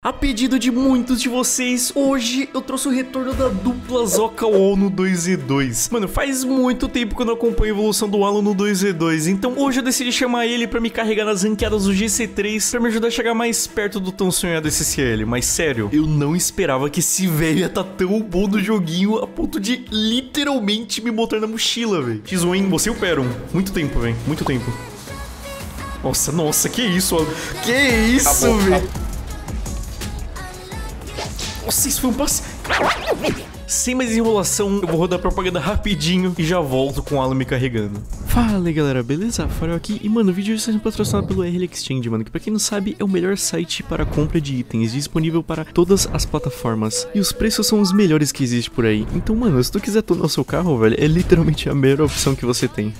A pedido de muitos de vocês, hoje eu trouxe o retorno da dupla Zoka Wall no 2z2. Mano, faz muito tempo que eu não acompanho a evolução do Alan no 2z2, então hoje eu decidi chamar ele pra me carregar nas ranqueadas do GC3 pra me ajudar a chegar mais perto do tão sonhado SCL. Mas sério, eu não esperava que esse velho ia tá tão bom no joguinho a ponto de literalmente me botar na mochila, velho. X1, você e o Peron. Muito tempo, velho. Muito tempo. Nossa, nossa, que isso, Alan. Que isso, velho. Nossa, isso foi um passe. Sem mais enrolação, eu vou rodar a propaganda rapidinho e já volto com o Alan me carregando. Fala aí galera, beleza? Farol aqui e mano, o vídeo está sendo patrocinado pelo RL Exchange, mano, que pra quem não sabe é o melhor site para compra de itens, disponível para todas as plataformas. E os preços são os melhores que existe por aí. Então mano, se tu quiser tornar o seu carro, velho, é literalmente a melhor opção que você tem.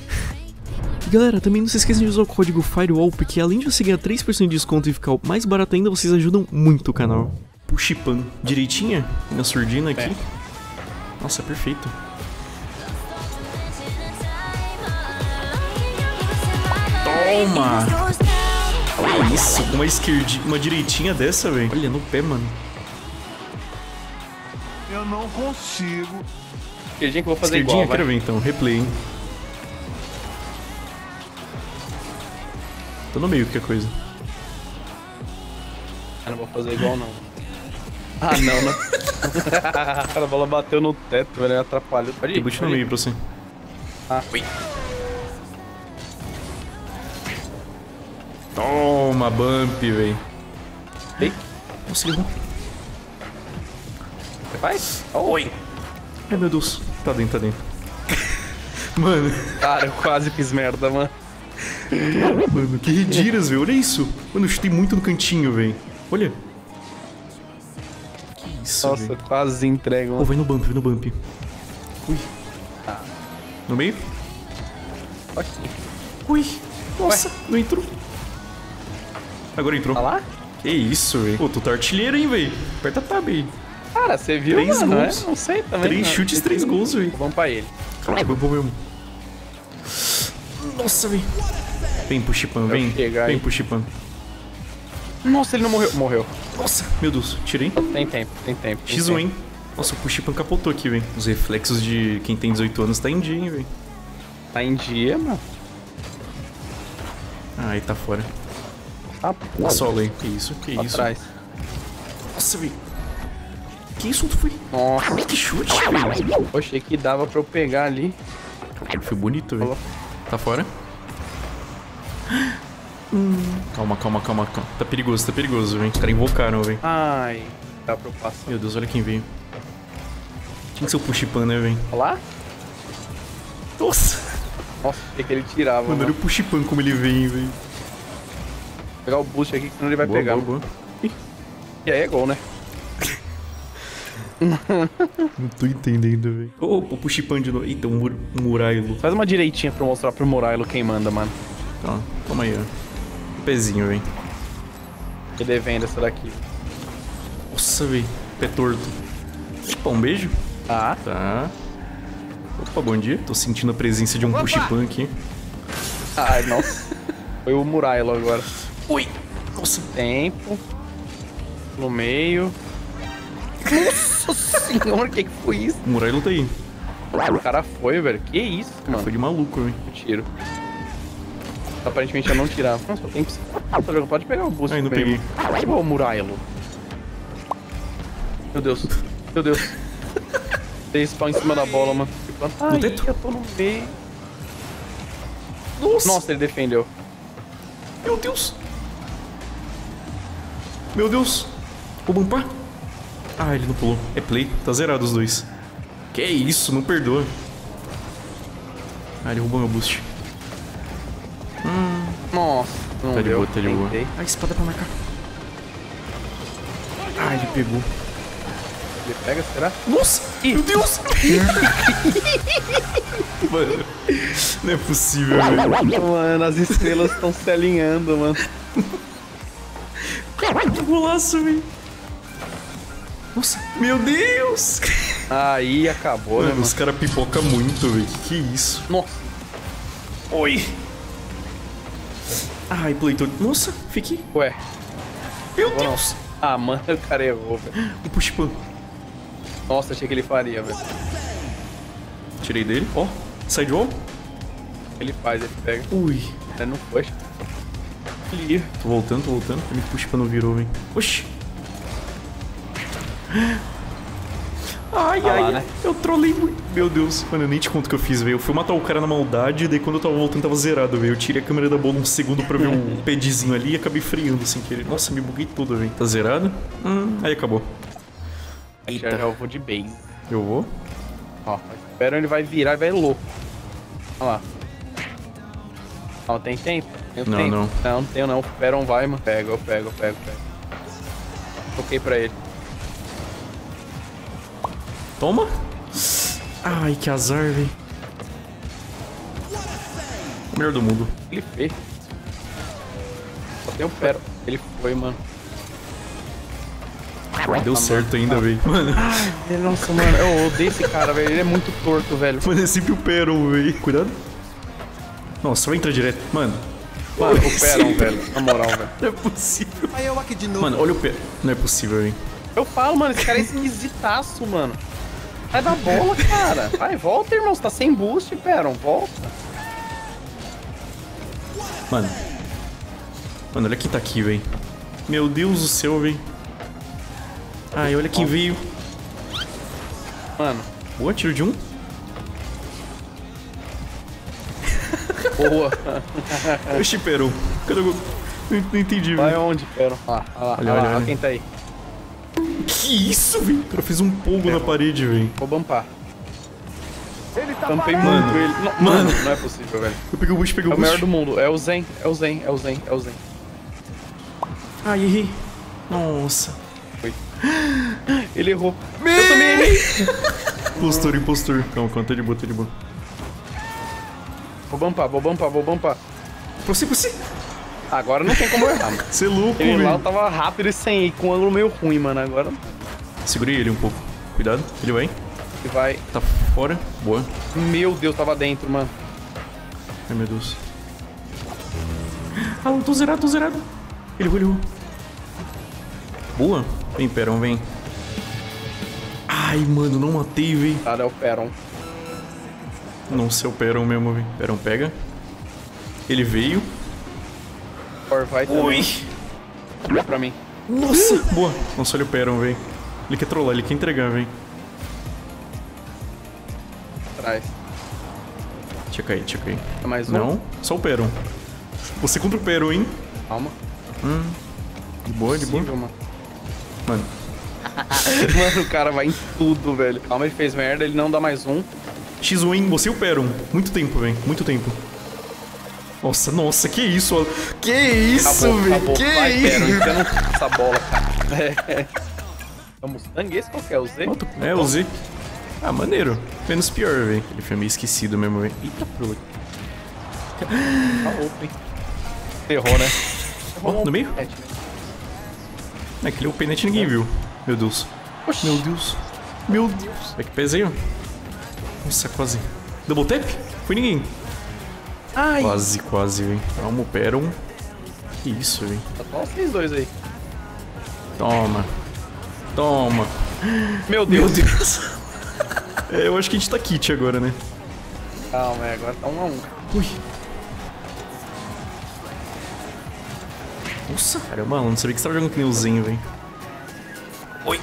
Galera, também não se esqueçam de usar o código FIREWALL, porque além de você ganhar 3% de desconto e ficar mais barato ainda, vocês ajudam muito o canal. Puxipan direitinha na surdina aqui. É. Nossa, perfeito. Toma! Olha isso, uma esquerdinha, uma direitinha dessa, velho. Olha no pé, mano. Eu não consigo. Esquerdinha que eu vou fazer Esquerdinha, igual, vai. quero ver então, replay, hein. Tô no meio, que é coisa. Ah, não vou fazer igual, não. Ah, não, não. Cara, a bola bateu no teto, velho, atrapalhou. Pode Tem ir, boot no meio pra você. Ah. Toma, bump, velho. Ei, ele errou. Você faz? Oi. Ai, meu Deus. Tá dentro, tá dentro. Mano, Cara, eu quase fiz merda, mano. mano, que rediras, velho. Olha isso. Mano, eu chutei muito no cantinho, velho. Olha. Isso, Nossa, velho. quase entrego, Pô, mano. vai no bump, vai no bump. Ui. No meio? Aqui. Ui. Nossa, não entrou. Agora entrou. Tá lá? Que isso, velho. Pô, tu tá artilheiro, hein, velho. Aperta tab aí. Cara, você viu, Três mano? gols. É? Não sei também. Três não. chutes, três gols, velho. Vamos pra ele. Caralho, bom mesmo. Nossa, velho. Vem pro Chipan, vem. Vem pro Chipan. Nossa, ele não morreu. Morreu. Nossa, meu Deus. Tirei. Tem tempo, tem tempo. tem X1, tempo. hein? Nossa, o Pushipan capotou aqui, velho. Os reflexos de quem tem 18 anos tá em dia, hein, velho. Tá em dia, mano. Ah, aí tá fora. Tá Tá solo aí. Que isso, que pra isso. trás. Nossa, velho. Que isso foi? Nossa, Que chute, velho. eu achei que dava pra eu pegar ali. Foi bonito, velho. Tá fora? Calma, calma, calma, calma. Tá perigoso, tá perigoso, velho. Os caras invocaram, velho. Ai, dá pra eu passar. Meu Deus, olha quem veio. Tinha que ser o Pushipan, né, velho? Olha lá? Nossa! Nossa, achei que ele tirava. Mano, olha Mano, o Pushipan como ele vem, velho. Vou pegar o boost aqui, senão ele vai Boa, pegar. boa, boa. Ih, E aí é gol, né? Não tô entendendo, velho. Ô, o Pushipan de novo. Eita, o Mur Murailo. Faz uma direitinha pra mostrar pro Murailo quem manda, mano. Tá, toma aí, ó. Um pezinho, velho. Que devendo essa daqui. Nossa, velho. Pé torto. Opa, um beijo? Tá. Tá. Opa, bom dia. Tô sentindo a presença de um Pushipan aqui. Ai, nossa. Foi o Murailo agora. Ui! Nossa. Tempo. No meio. Nossa senhora, o que, que foi isso? O Murailo tá aí. O cara foi, velho. Que isso, Cara, mano? foi de maluco, velho. Tiro. Aparentemente eu não tirava. Nossa, tem que... Pode pegar o boost Ai, não mesmo. Ô, Murailo. Meu Deus. Meu Deus. Tem spawn em cima da bola, mano. Ai, eu tô no meio. Nossa! Nossa, ele defendeu. Meu Deus! Meu Deus! Vou bumpar? Ah, ele não pulou. É play. Tá zerado os dois. Que isso, não perdoa. Ah, ele roubou meu boost. Nossa, não Tá de deu. boa, tá de boa. Ah, espada pra marcar. Ah, ele pegou. Ele pega, será? Nossa! Meu Deus! Mano, não é possível, velho. Mano, as estrelas estão se alinhando, mano. Que golaço, velho. Nossa, meu Deus! Aí acabou, né, Mano, os mano? caras pipocam muito, velho. Que que é isso? Nossa. Oi! Ai, Playton. Nossa, fiquei. Ué, Meu. Deus! Ah, mano, o cara errou, velho. O push pan. Nossa, achei que ele faria, velho. Tirei dele. Ó, side wall. Ele faz, ele pega. Ui. Ele não foi. Ele Tô voltando, tô voltando. Me push pan não virou, velho. Oxi. Ai, Tá ai, lá, ai. né? Eu trolei muito. Meu Deus. Mano, eu nem te conto o que eu fiz, velho. Eu fui matar o cara na maldade, daí quando eu tava voltando tava zerado, velho. Eu tirei a câmera da bola um segundo pra ver o pedzinho ali e acabei freando sem querer. Nossa, me buguei tudo, velho. Tá zerado? Hum, aí acabou. Já, já eu vou de base. Eu vou. Ó, espera ele vai virar e vai louco. Olha lá. Ó, tem tempo? Tem Não, tempo. não. Não, não tenho não. Esperam vai, mano. Pega, eu pego, eu pego, eu pego. Toquei pra ele. Toma. Ai, que azar, velho. Melhor do mundo. Ele fez. Só tem o Pero. Ele foi, mano. Deu certo ainda, velho. Mano, Nossa, mano, eu odeio esse cara, velho. Ele é muito torto, velho. mano, é sempre o Peron, velho. Cuidado. Nossa, vai entrar direto. Mano. Mano, o Peron, Sim. velho. Na moral, velho. Não é possível. Aí eu aqui de novo. Mano, olha o pé. Não é possível, hein? Eu falo, mano, esse cara é esquisitaço, mano. Sai da bola, cara. Vai, volta, irmão. Você tá sem boost, Peron. Volta. Mano. Mano, olha quem tá aqui, velho. Meu Deus do céu, velho. Ai, olha quem veio. Mano, Boa, tiro de um. boa. Oxi, Peron. Cadê o... Não, não entendi, Vai velho. onde, Peron? Lá, Olha, olha, ó olha. quem tá aí. Que isso, velho? O cara fez um polvo na parede, velho. Vou bumpar. Ele tá Tampei parado. muito ele. Não, Mano. mano, não é possível, velho. Eu peguei o boost, peguei É o o melhor boost. do mundo. É o Zen, é o Zen, é o Zen, é o Zen. Ai, errei. Nossa. Ele errou. Eu também errei. Impostor, impostor. Calma, calma, tá de boa, tá de boa. Vou bumpar, vou bumpar, vou bumpar. Pra você, você. Agora não tem como eu errar, mano. Você é louco, Ele lá eu tava rápido e sem ir, com um ângulo meio ruim, mano. Agora Segurei ele um pouco. Cuidado, ele vai. ele vai. Tá fora. Boa. Meu Deus, tava dentro, mano. Ai, meu Deus. Ah, eu tô zerado, tô zerado. Ele errou, ele errou. Boa. Vem, Perão, vem. Ai, mano, não matei, velho. Tá, é o Peron. Não sei o Perão mesmo, velho. Perão pega. Ele veio. Thor vai também. Ui. Pra mim. Nossa. Boa. Nossa, olha o Perão, velho. Ele quer trollar, ele quer entregar. Atrás. Deixa eu cair, deixa eu cair. É mais um? Não, só o Perão. Você contra o Perão, hein? Calma. De boa, de boa. Mano. Mano, Mano, o cara vai em tudo, velho. Calma, ele fez merda, ele não dá mais um. X1, hein? Você e o Perão. Muito tempo, velho. Muito tempo. Nossa, nossa, que isso? Que isso, Acabou, velho? acabou. Que vai, Peron, isso? enfia no- essa bola, cara. É. É o Mustang esse qual que é? O Z? É, o Z. Ah, maneiro. Menos pior, velho. Ele foi meio esquecido mesmo, velho. Eita, pula. Tá hein? Errou, né? Ó, no meio? É, tipo, É que ele é o penete ninguém viu. Meu Deus. Oxi. Meu Deus. Meu Deus. É que pesei, ó. Nossa, quase. Double tap? Foi ninguém. Ai, Quase, quase, velho. Calma, o Perão. Que isso, velho. tá só vocês dois aí. Toma. Toma. Meu Meu Deus. Deus. É, eu acho que a gente tá kit agora, né? Calma, é, agora tá um a um. Ui. Nossa, caramba, eu não sabia que você tava jogando que nem o Zen, velho. Oi.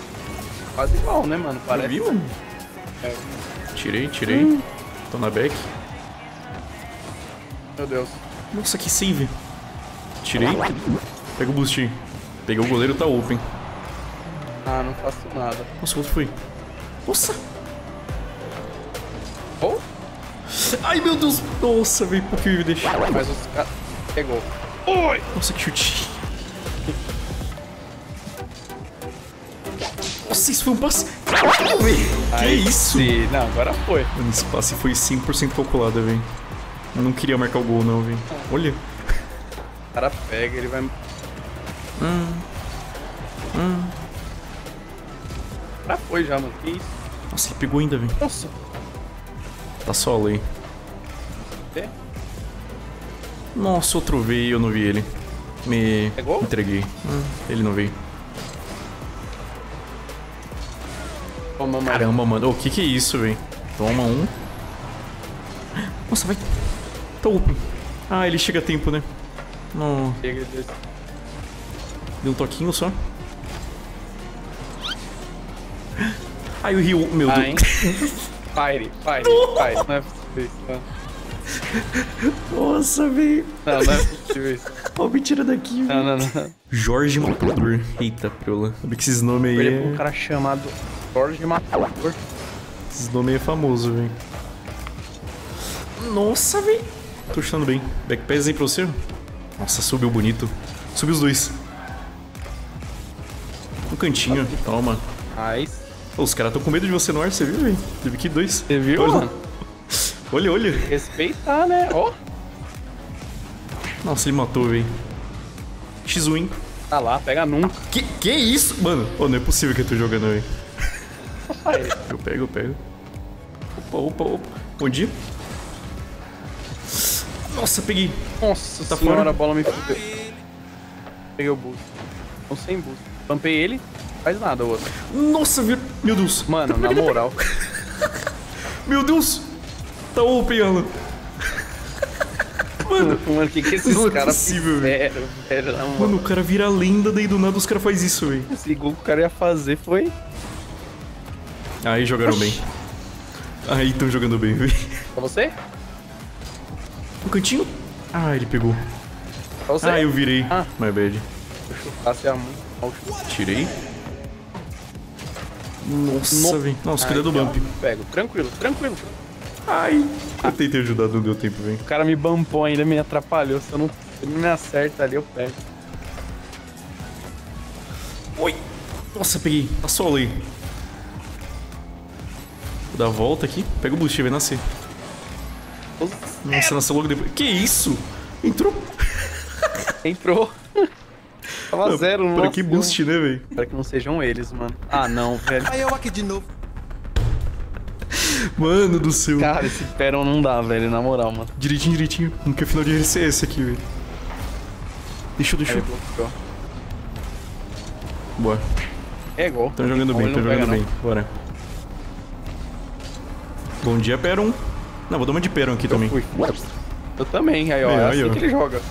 Quase igual, né, mano? Parece. Parece. Vi, mano. É. Tirei, tirei. Tô na back. Meu Deus. Nossa, que save. Tirei. Pega o boost. Peguei o goleiro, tá open. Ah, não faço nada. Nossa, o outro foi. Nossa. Oh, Ai, meu Deus. Nossa, velho, por que me deixa? mas os caras. Pegou. Oi! Nossa, que chute. Nossa, isso foi um passe. Que isso? sim. Não, agora foi. Mano, esse passe foi 100% calculado, velho. Eu não queria marcar o gol, não, velho. Olha. O cara pega, ele vai pra foi já, mano. Que isso? Nossa, ele pegou ainda, velho. Nossa. Tá solo aí. É? Nossa, outro veio eu não vi ele. Me Pegou? entreguei. Hum, ele não veio. Toma, mano. Caramba, mano. O oh, que que é isso, velho? Toma um. Nossa, vai. Tá open. Ah, ele chega a tempo, né? Não. Deu um toquinho só. Ai, o Rio. Meu Ah, Deus. Fire, fire, fire. Não é possível isso, não. Nossa, velho. Não, não é possível isso. Ó, me tira daqui, velho. Não, não, não. Jorge Matador. Eita, priola. Sabe que esses nomes aí. Perder pra um É... cara chamado Jorge Matador. Esses nomes aí é famoso, velho. Nossa, velho. Tô chutando bem. Backpass aí pra você? Nossa, subiu bonito. Subiu os dois. No cantinho. Toma. Aí, Ô, os caras tão com medo de você no ar, você viu, velho? Teve que dois. você viu, Olha, mano? Olha, olha. Respeitar, né? Ó, Nossa, ele matou, velho. X-Win. tá lá, pega nunca. Que, que isso? Mano, ô, não é possível que eu tô jogando, velho. Eu pego, eu pego. Opa, opa, opa. Bom dia. Nossa, peguei. Nossa Tá senhora, fora? a bola me fudeu. Peguei o boost. Tô sem boost. Pampei ele, faz nada o outro. Nossa, vir... meu Deus. Mano, na moral. Meu Deus. Tá open, Alan. Mano, Mano, o que que esses Não é caras fizeram, velho? Na moral. mano, o cara vira lenda, daí do nada os caras fazem isso, velho. Esse gol que o cara ia fazer foi... Aí jogaram bem. Aí estão jogando bem, velho. Pra você? No cantinho? Ah, ele pegou. Você? Ah, eu virei. Ah. My bad. Chutasse a mão. Tirei. Nossa, No- velho. Nossa, Ai, cuida do bump. Pego, tranquilo, tranquilo. Ai. Eu tentei ajudar, não deu tempo, velho. O cara me bumpou ainda, me atrapalhou. Se eu não, se não me acerta ali, eu pego. Oi. Nossa, peguei. A solo aí. Vou dar a volta aqui. Pega o boost, vai nascer. Nossa, nasceu logo depois. Que isso? Entrou. Entrou. Tava zero, Para que boost, né, velho? Espero que não sejam eles, mano. Ah, não, velho. Aí eu aqui de novo. Mano do céu. Cara, esse Peron não dá, velho, na moral, mano. Direitinho, direitinho. Não quer final de RCS aqui, velho. Deixa, deixa. Bloqueou. Boa. É igual. Tão jogando bem, tão não jogando não. bem. Bora. Bom dia, Peron. Não, vou dar uma de Peron aqui também. Fui. Eu também, aí ó, Aí, é aí, assim ó. que ele joga.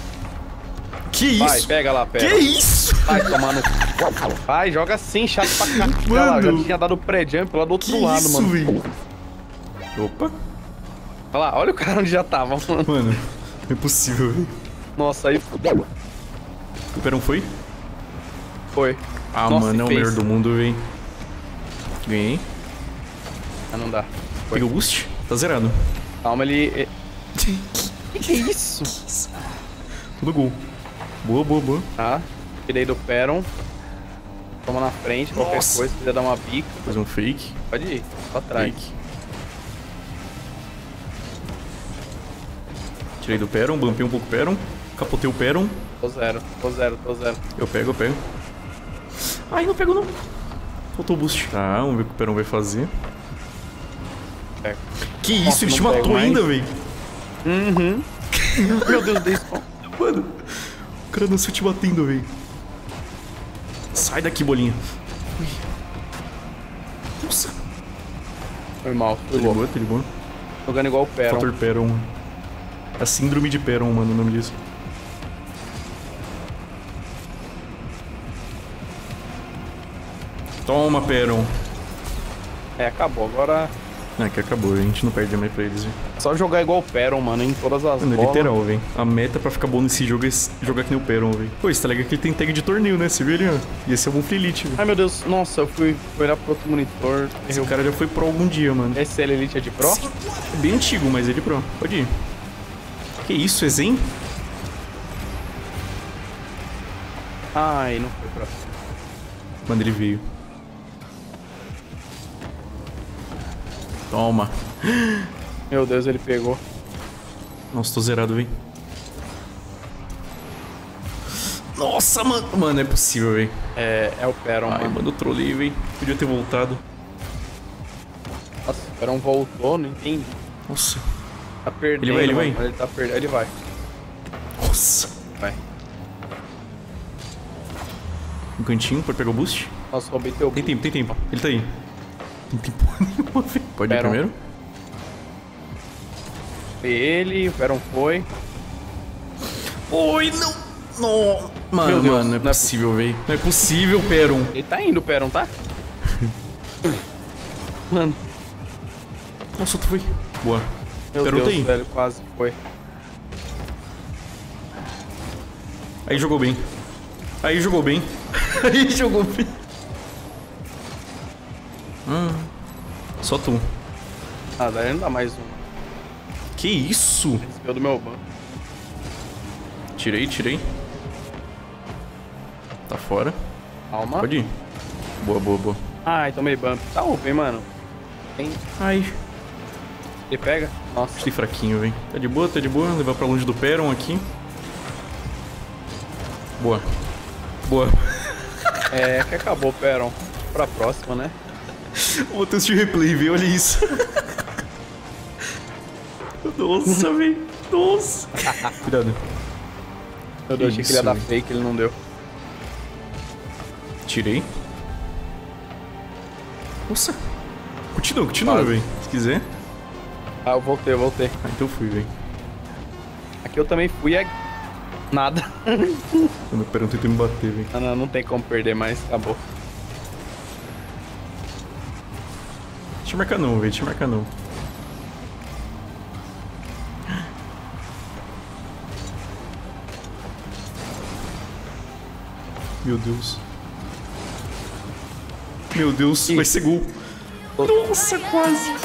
Que Vai, isso? pega lá, Que pega. isso? Vai tomar no. Vai, joga assim, chato pra cá. Lá, já Mano. tinha dado pré-jump lá do outro Que lado, isso, mano. velho? Opa. Olha lá, olha o cara onde já tava, mano. Mano, é possível, velho. Nossa, aí O Peron foi? foi. Ah, Nossa, mano, é o melhor do mundo, velho. Ganhei. Ah, não dá. Peguei o boost? Tá zerado. Calma, ele. Que que é isso? Tudo gol. Boa, boa, boa. Tá. Tirei do Peron. Toma na frente, qualquer Nossa. coisa, se quiser dar uma bica, Fazer um fake. pode ir. Só atrás. Fake. Tirei do Peron, bumpei um pouco o Peron. Capotei o Peron. Tô zero, tô zero, tô zero. Eu pego, eu pego. Ai, não pego não. Faltou o boost. Tá, vamos ver o que o Peron vai fazer. Pego. Que isso, Nossa, ele te matou ainda, velho. Uhum. Meu Deus, dei spawn. Mano, cara nasceu te batendo, velho. Sai daqui, bolinha. Ui. Nossa. Foi mal, Tá foi de bom. boa, tá de boa. Jogando igual o Peron. Fator Peron. A síndrome de Peron, mano, o nome disso. Toma, Peron. É, acabou. Agora Ah, que acabou, a gente não perde mais pra eles, velho. é só jogar igual o Peron, mano, em todas as Mano, é bolas. literal, velho. A meta pra ficar bom nesse jogo é jogar que nem o Peron, velho. Pô, esse tá legal que ele tem tag de torneio, né? Você viu ele, ó? E esse é o Monfree Elite, velho. Ai, meu Deus. Nossa, eu fui olhar pro outro monitor. Esse o- cara já foi pro algum dia, mano. Esse L Elite é de Pro? É bem antigo, mas é pro. Pode ir. Que isso, é Zen? Ai, não foi Pro. Mano, ele veio. Toma. Meu Deus, ele pegou. Nossa, tô zerado, velho. Nossa, mano. Mano, é possível, velho. É, é o Peron, Ai, mano. mano, eu trolei, velho. Podia ter voltado. Nossa, o Peron voltou, não entendi. Nossa. Tá perdendo. Ele vai, ele mano, vai? Ele tá perdendo. Ele vai. Nossa. Vai. Um cantinho, pode pegar o boost? Nossa, roubei teu Tem tempo, tem tempo. Ele tá aí. Não tem porra nenhuma, velho. Pode ir Peron. primeiro? Foi ele, o Peron foi. Oi, não. Não. Mano, Meu Deus, mano, não é não é possível, velho. Não é possível, Peron. Ele tá indo, o Peron, tá? Mano, Nossa, tu foi. Boa. meu Peron Deus, tá aí. velho, quase foi. Aí jogou bem. Aí jogou bem. Aí jogou bem. Hum. Só tu. Ah, daí não dá mais um. Que isso? Desviou do meu banco. Tirei, tirei. Tá fora. Calma. Pode ir. Boa, boa, boa. Ai, tomei bump. Tá open, mano. Tem... Ai, Ele pega? Nossa. achei fraquinho, velho. Tá de boa, tá de boa. Levar pra longe do Peron aqui. Boa. Boa. É, que acabou o Peron. Pra próxima, né? Vou ter assistir o replay, velho. Olha isso. Nossa, velho. Nossa. Cuidado. Eu achei que isso, ele ia dar fake, ele não deu. Tirei. Nossa. Continua, continua, velho. Se quiser. Ah, eu voltei, eu voltei. Ah, então fui, velho. Aqui eu também fui, é... Nada. Quando o Peron tentou me bater, velho. Não, não, não tem como perder mais, acabou. Deixa eu marcar não, velho. Deixa eu marcar não. Meu Deus. Meu Deus, vai ser gol. Nossa, quase.